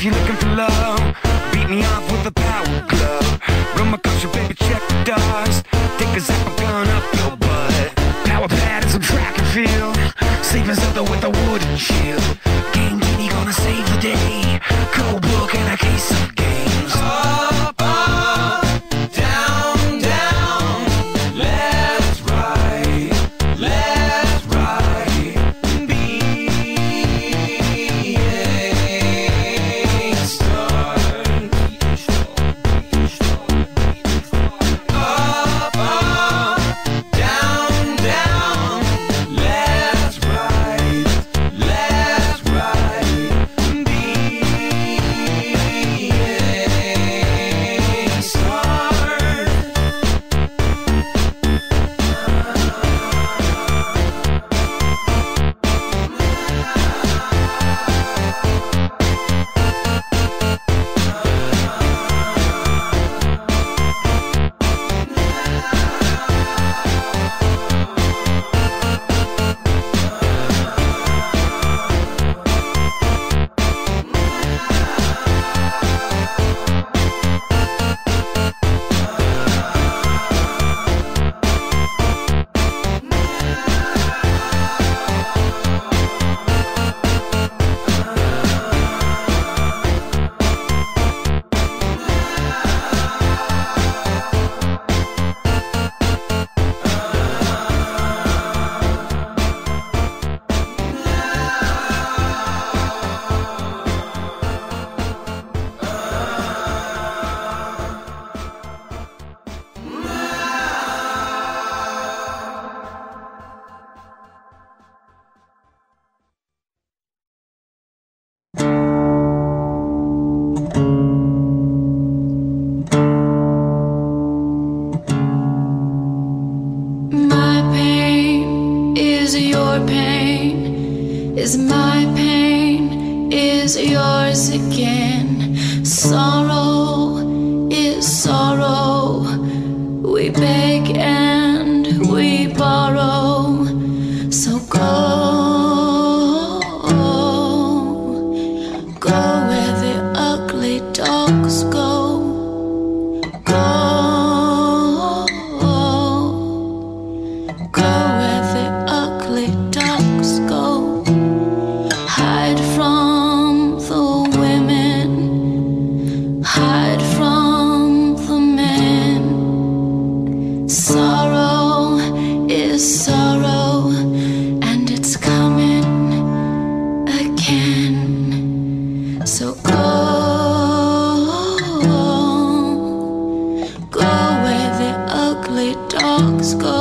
If you're looking for love, beat me off with a power glove. Run my country, baby, check the dust. Take a zap. is your pain, is my pain, is yours again. Sorrow is sorrow. We beg and we borrow. So go. go where the ugly dogs go.